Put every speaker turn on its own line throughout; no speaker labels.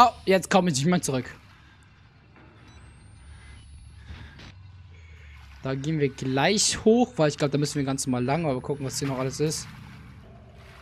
Oh, jetzt komme ich nicht mehr zurück. Da gehen wir gleich hoch, weil ich glaube, da müssen wir ganz normal lang, aber gucken, was hier noch alles ist.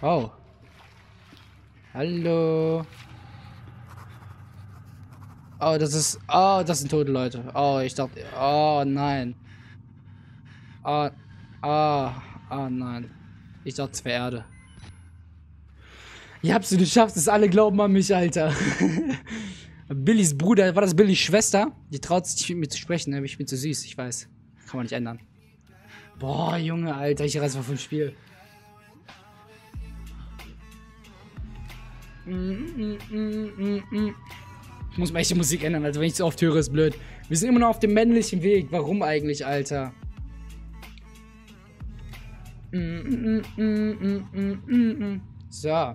Oh. Hallo. Oh, das ist... Oh, das sind tote Leute. Oh, ich dachte... Oh, nein. Oh, oh, oh nein. Ich dachte, es wäre Erde. Ich hab's, du schaffst es. Alle glauben an mich, Alter. Billys Bruder, war das Billys Schwester? Die traut sich nicht mit mir zu sprechen, ne? Ich bin zu süß, ich weiß. Kann man nicht ändern. Boah, Junge, Alter, ich reiß mal vom Spiel. Ich muss mal echt die Musik ändern, also wenn ich so oft höre, ist blöd. Wir sind immer noch auf dem männlichen Weg. Warum eigentlich, Alter? So.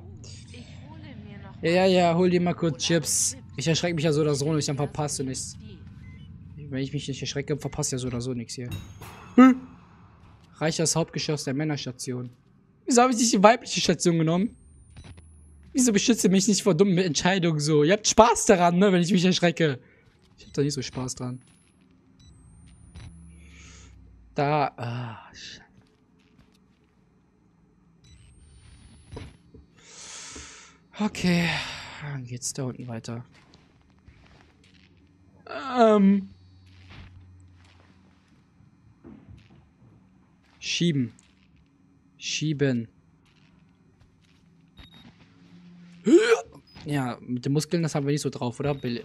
Ja, ja, hol dir mal kurz Chips. Ich erschrecke mich ja so oder so nicht, dann verpasst du nichts. Wenn ich mich nicht erschrecke, verpasst ja so oder so nichts hier. Hm. Reichers Hauptgeschoss der Männerstation. Wieso habe ich nicht die weibliche Station genommen? Wieso beschütze mich nicht vor dummen Entscheidungen so? Ihr habt Spaß daran, ne, wenn ich mich erschrecke. Ich hab da nicht so Spaß dran. Da. Ah, Scheiße. Okay, dann geht's da unten weiter. Ähm. Schieben. Schieben. Ja, mit den Muskeln, das haben wir nicht so drauf, oder? Bill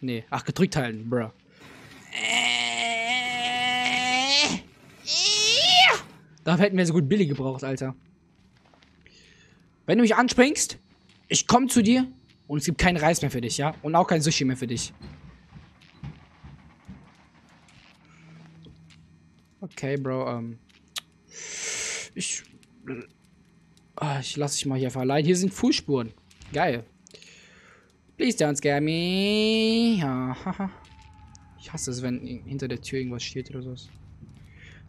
nee. Ach, gedrückt halten, bruh. Dafür hätten wir so gut Billy gebraucht, Alter. Wenn du mich anspringst, ich komme zu dir und es gibt keinen Reis mehr für dich, ja? Und auch kein Sushi mehr für dich. Okay, Bro, ähm. Ich. Ah, ich lasse dich mal hier allein. Hier sind Fußspuren. Geil. Please don't scare me. Ja, haha. Ich hasse es, wenn hinter der Tür irgendwas steht oder sowas.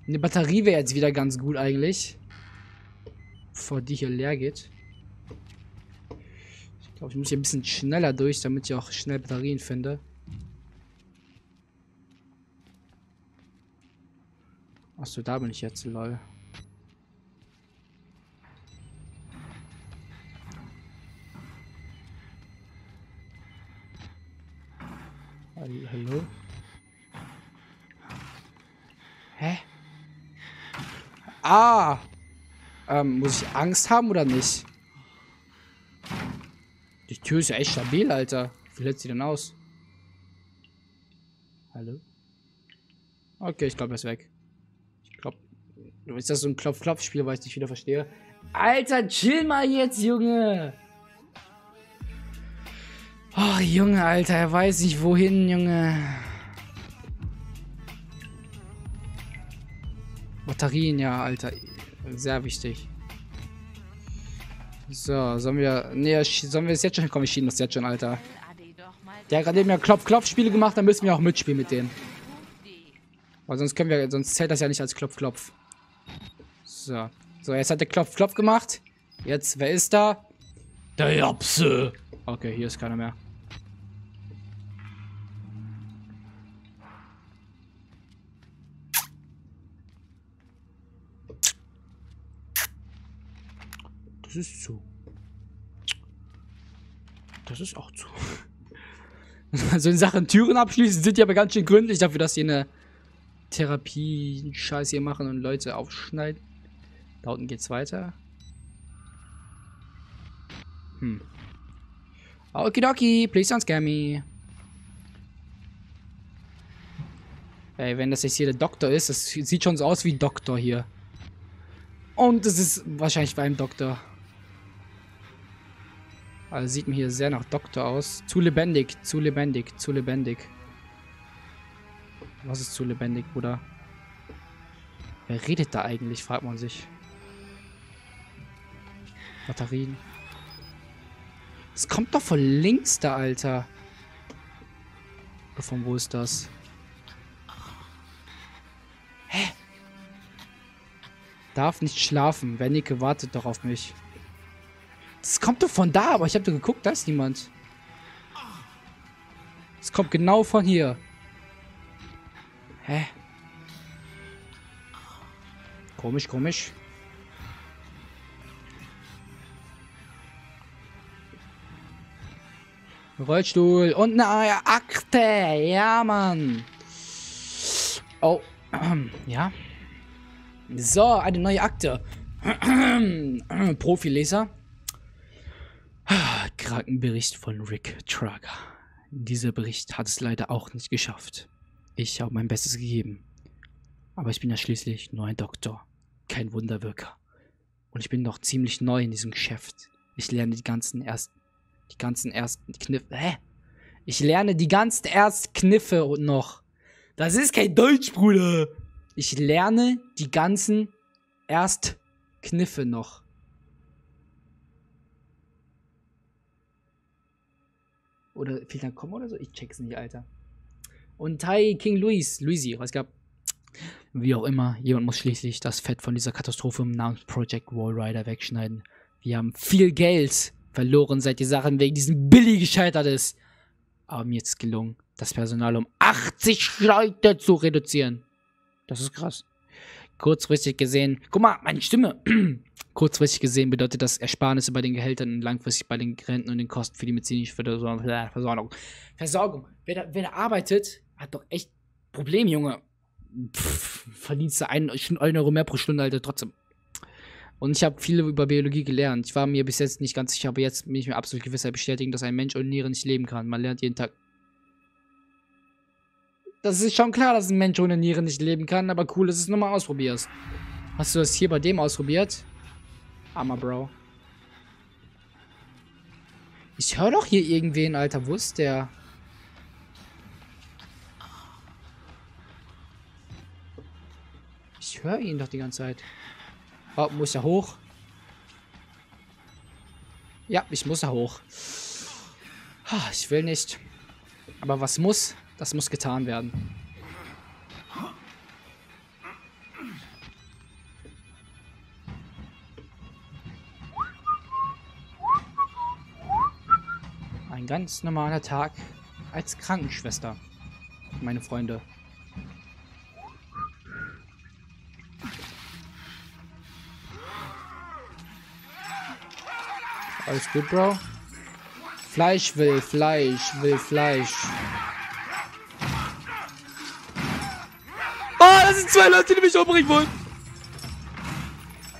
Eine Batterie wäre jetzt wieder ganz gut eigentlich. Bevor die hier leer geht. Ich glaube, ich muss hier ein bisschen schneller durch, damit ich auch schnell Batterien finde. Achso, da bin ich jetzt, lol. Hallo? Hä? Ah! Ähm, muss ich Angst haben oder nicht? Tür ist ja echt stabil, Alter. Wie lädt sie denn aus? Hallo? Okay, ich glaube, er ist weg. Ich glaube, ist das so ein Klopf-Klopf-Spiel, weil ich nicht wieder verstehe? Alter, chill mal jetzt, Junge! Oh, Junge, Alter, er weiß nicht wohin, Junge. Batterien, ja, Alter. Sehr wichtig. So, sollen wir... Ne, sollen wir es jetzt schon... Komm, wir schieben das jetzt schon, Alter. Der hat gerade eben ja Klopf-Klopf-Spiele gemacht, dann müssen wir auch mitspielen mit denen. Weil sonst können wir... Sonst zählt das ja nicht als Klopf-Klopf. So. So, jetzt hat der Klopf-Klopf gemacht. Jetzt, wer ist da? Der Japse. Okay, hier ist keiner mehr. Das ist zu. Das ist auch zu. Also in Sachen Türen abschließen sind die aber ganz schön gründlich dafür, dass sie eine Therapie-Scheiß hier machen und Leute aufschneiden. Da unten geht's weiter. Hm. Okidoki, please don't scare me. Ey, wenn das jetzt hier der Doktor ist, das sieht schon so aus wie Doktor hier. Und es ist wahrscheinlich bei einem Doktor. Also sieht mir hier sehr nach Doktor aus. Zu lebendig, zu lebendig, zu lebendig. Was ist zu lebendig, Bruder? Wer redet da eigentlich, fragt man sich. Batterien. Es kommt doch von links da, Alter. Von wo ist das? Hä? Darf nicht schlafen. Wennike wartet doch auf mich. Das kommt doch von da, aber ich habe doch geguckt, da ist niemand. Es kommt genau von hier. Hä? Komisch, komisch. Rollstuhl und eine Akte. Ja, Mann. Oh. Ja. So, eine neue Akte. Profileser. Krankenbericht von Rick Trager. Dieser Bericht hat es leider auch nicht geschafft. Ich habe mein Bestes gegeben. Aber ich bin ja schließlich nur ein Doktor, kein Wunderwirker. Und ich bin noch ziemlich neu in diesem Geschäft. Ich lerne die ganzen ersten, die ganzen ersten Kniffe. Hä? Ich lerne die ganzen ersten Kniffe und noch. Das ist kein Deutsch, Bruder. Ich lerne die ganzen erst Kniffe noch. Oder fehlt ein Komma oder so? Ich check's nicht, Alter. Und Thai King Louis, Luisi, was gab? Wie auch immer, jemand muss schließlich das Fett von dieser Katastrophe im Namen Project Wall Rider wegschneiden. Wir haben viel Geld verloren, seit die Sache wegen diesem Billy gescheitert ist. Aber mir ist es gelungen, das Personal um 80 Leute zu reduzieren. Das ist krass. Kurzfristig gesehen, guck mal, meine Stimme. Kurzfristig gesehen bedeutet das Ersparnisse bei den Gehältern und langfristig bei den Renten und den Kosten für die medizinische Versorgung. Versorgung. Wer da, wer da arbeitet, hat doch echt Probleme, Junge. Pff, verdienst du einen, einen Euro mehr pro Stunde, Alter, trotzdem. Und ich habe viel über Biologie gelernt. Ich war mir bis jetzt nicht ganz sicher, aber jetzt bin ich mir absolut gewisser bestätigen, dass ein Mensch ohne Niere nicht leben kann. Man lernt jeden Tag. Das ist schon klar, dass ein Mensch ohne Niere nicht leben kann, aber cool, dass du es nochmal ausprobierst. Hast du das hier bei dem ausprobiert? Armer Bro. Ich höre doch hier irgendwen, Alter. Wo ist der? Ich höre ihn doch die ganze Zeit. Oh, muss er hoch? Ja, ich muss da hoch. Ich will nicht. Aber was muss, das muss getan werden. Ganz normaler Tag als Krankenschwester, meine Freunde. Alles gut, Bro? Fleisch will, Fleisch will, Fleisch. Oh, das sind zwei Leute, die mich umbringen wollen.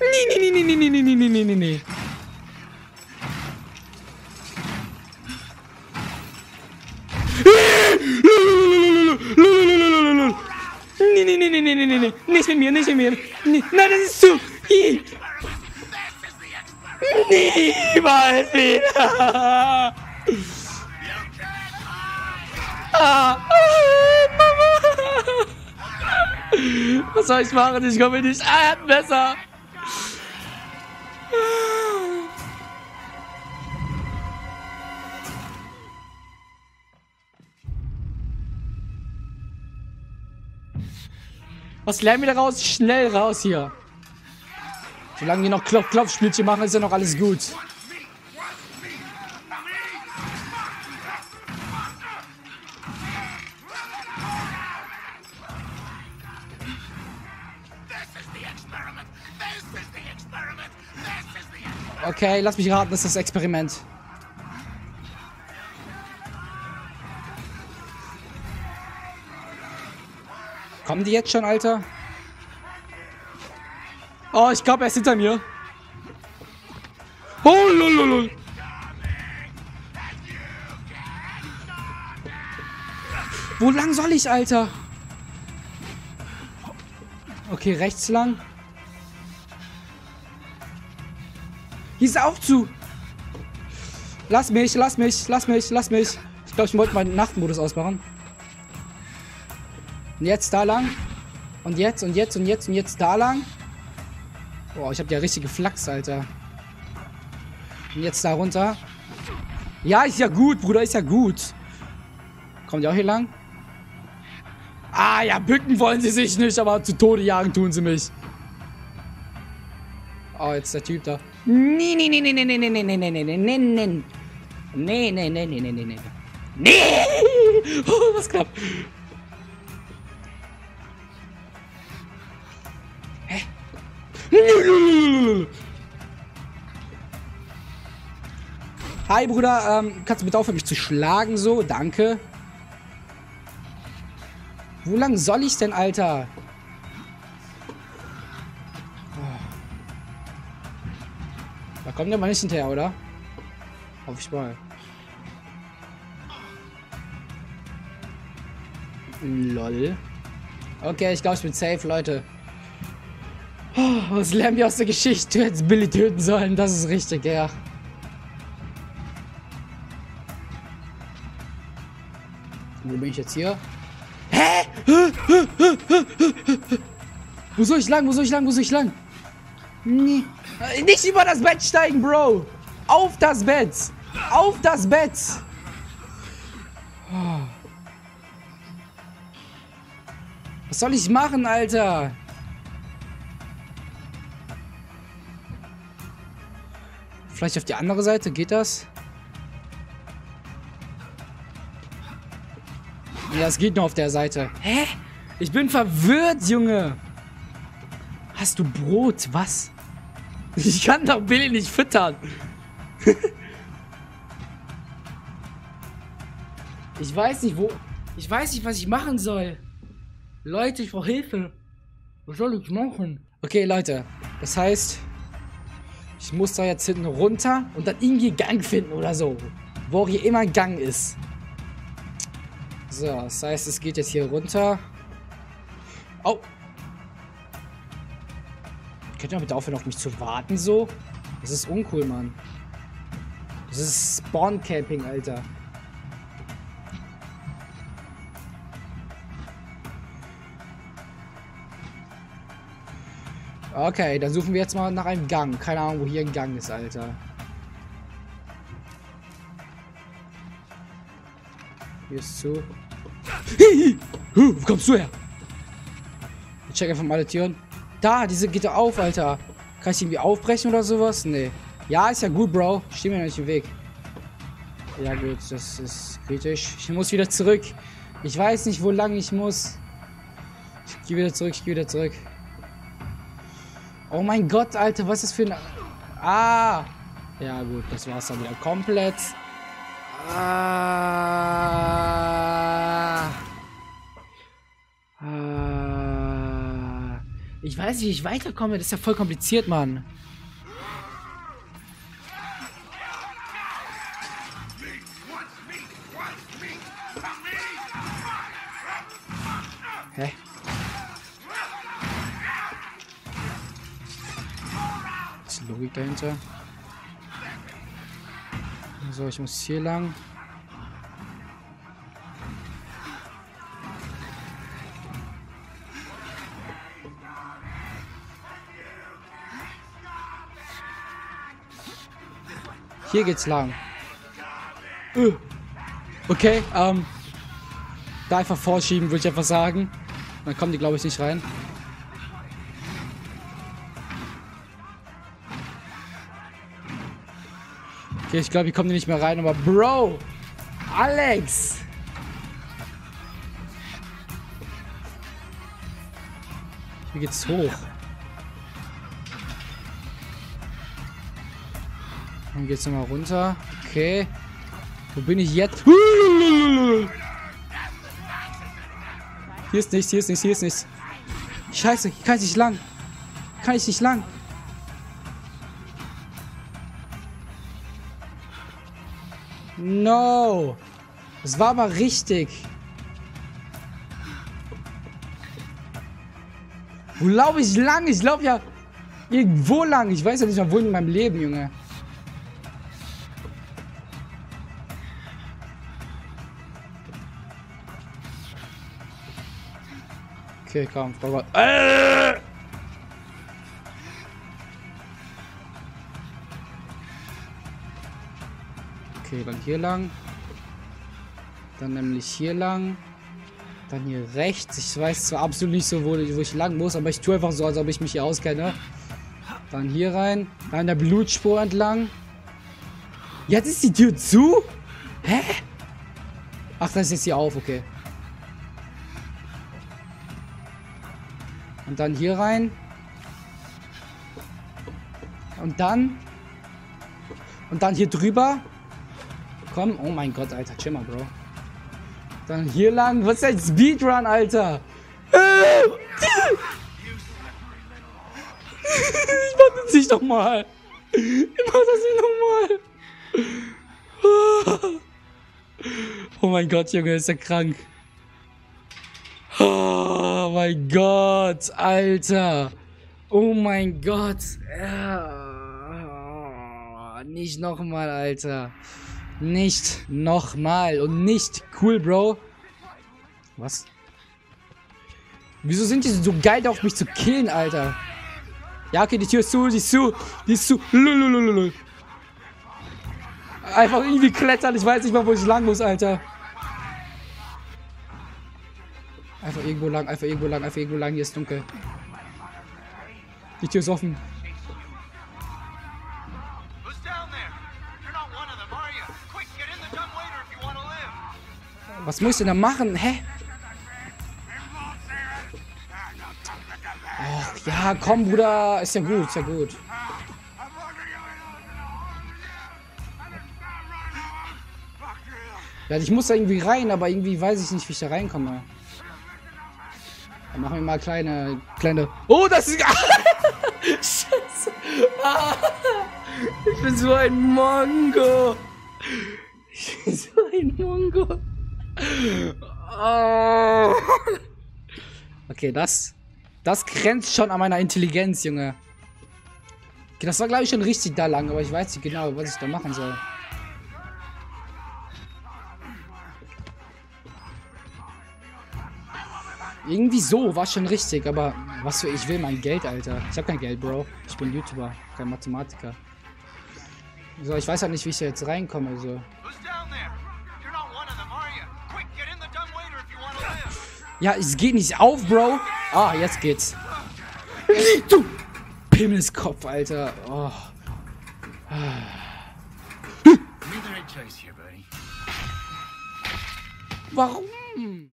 Nee, nee, nee, nee, nee, nee, nee, nee, nee, nee, nee. Nee, Was soll ich machen? Ich komme nicht an. Besser. Was lernen wir da raus? Schnell raus hier. Solange wir noch Klopf-Klopf-Spielchen machen, ist ja noch alles gut. Okay, lass mich raten, das ist das Experiment. Kommen die jetzt schon, Alter? Oh, ich glaube, er ist hinter mir. Oh, lololol. Wo lang soll ich, Alter? Okay, rechts lang. Hier ist auch zu. Lass mich, lass mich, lass mich, lass mich. Ich glaube, ich wollte meinen Nachtmodus ausmachen. Und jetzt da lang. Und jetzt und jetzt und jetzt und jetzt da lang. Boah, ich habe ja richtige Flachs, Alter. Und jetzt da runter. Ja, ist ja gut, Bruder, ist ja gut. Kommt ihr auch hier lang? Ah, ja, bücken wollen sie sich nicht, aber zu Tode jagen tun sie mich. Oh, jetzt der Typ da. Nee, nee, nee, nee, nee, nee, nee, nee, nee, nee, nee, nee, nee. Nee, nee, nee, nee, nee, nee, nee. Nee! Oh, was klappt? Hä? Hi, Bruder. Ähm, kannst du bitte aufhören, mich zu schlagen so? Danke. Wo lang soll ich denn, Alter? Kommt der mal nicht hinterher, oder? Hoffe ich mal. Lol. Okay, ich glaube, ich bin safe, Leute. Oh, was lernen wir aus der Geschichte? Du hättest Billy töten sollen. Das ist richtig, ja. Wo bin ich jetzt hier? Hä? Wo soll ich lang? Wo soll ich lang? Wo soll ich lang? Nee. Nicht über das Bett steigen, Bro. Auf das Bett. Auf das Bett. Was soll ich machen, Alter? Vielleicht auf die andere Seite? Geht das? Ja, es geht nur auf der Seite. Hä? Ich bin verwirrt, Junge. Hast du Brot? Was? Ich kann doch Billy nicht füttern. ich weiß nicht, wo... Ich weiß nicht, was ich machen soll. Leute, ich brauche Hilfe. Was soll ich machen? Okay, Leute. Das heißt, ich muss da jetzt hinten runter und dann irgendwie Gang finden oder so. Wo auch hier immer ein Gang ist. So, das heißt, es geht jetzt hier runter. Oh. Könnt ihr bitte aufhören, auf mich zu warten so? Das ist uncool, Mann. Das ist Spawn-Camping, Alter. Okay, dann suchen wir jetzt mal nach einem Gang. Keine Ahnung, wo hier ein Gang ist, Alter. Hier ist zu. Wo kommst du her? Ich check einfach mal alle Türen. Da, diese geht auf, Alter. Kann ich irgendwie aufbrechen oder sowas? Nee. Ja, ist ja gut, Bro. Steh mir nicht im Weg. Ja gut, das ist kritisch. Ich muss wieder zurück. Ich weiß nicht, wo lang ich muss. Ich gehe wieder zurück, ich gehe wieder zurück. Oh mein Gott, Alter, was ist das für ein... Ah! Ja gut, das war's dann wieder komplett. Ah. Ich weiß nicht, wie ich weiterkomme. Das ist ja voll kompliziert, Mann. Hä? Ist die Logik dahinter? So, ich muss hier lang. Hier geht's lang. Äh. Okay, ähm. Da einfach vorschieben, würde ich einfach sagen. Dann kommen die, glaube ich, nicht rein. Okay, ich glaube, die kommen nicht mehr rein, aber Bro! Alex! Hier geht's hoch. Dann geht's nochmal runter. Okay. Wo bin ich jetzt? Hier ist nichts, hier ist nichts, hier ist nichts. Scheiße, hier kann ich nicht lang. Kann ich nicht lang. No. Das war aber richtig. Wo laufe ich lang? Ich laufe ja irgendwo lang. Ich weiß ja nicht mehr, wo in meinem Leben, Junge. Okay, komm, Frau Gott. Äh! Okay, dann hier lang. Dann nämlich hier lang. Dann hier rechts. Ich weiß zwar absolut nicht so, wo, wo ich lang muss, aber ich tue einfach so, als ob ich mich hier auskenne. Dann hier rein. Dann der Blutspur entlang. Jetzt ist die Tür zu? Hä? Ach, das ist jetzt hier auf, okay. Und dann hier rein. Und dann. Und dann hier drüber. Komm. Oh mein Gott, Alter. Chill mal, Bro. Dann hier lang. Was ist denn Speedrun, Alter? ich mach das nicht nochmal. Ich mach das nicht nochmal. Oh mein Gott, Junge, ist er krank. Oh mein Gott, Alter. Oh mein Gott. Ja. Nicht nochmal, Alter. Nicht nochmal. Und nicht cool, Bro. Was? Wieso sind die so geil auf mich zu killen, Alter? Ja, okay, die Tür ist zu, die ist zu, die ist zu. Lulululul. Einfach irgendwie klettern, ich weiß nicht mal, wo ich lang muss, Alter. Einfach irgendwo lang, einfach irgendwo lang, einfach irgendwo lang, hier ist dunkel. Die Tür ist offen. Was muss ich denn da machen? Hä? Ach, ja, komm, Bruder. Ist ja gut, ist ja gut. Ja, ich muss da irgendwie rein, aber irgendwie weiß ich nicht, wie ich da reinkomme. Dann machen wir mal kleine, kleine... Oh, das ist... Scheiße. Ah, ich bin so ein Mongo. Ich bin so ein Mongo. Oh. Okay, das... Das grenzt schon an meiner Intelligenz, Junge. Okay, das war, glaube ich, schon richtig da lang, aber ich weiß nicht genau, was ich da machen soll. Irgendwie so, war schon richtig, aber was für ich will mein Geld, Alter. Ich habe kein Geld, Bro. Ich bin YouTuber, kein Mathematiker. So, ich weiß halt nicht, wie ich da jetzt reinkomme, so. Ja, es geht nicht auf, Bro. Ah, jetzt geht's. Du Pimmelskopf, Alter. Oh. Warum?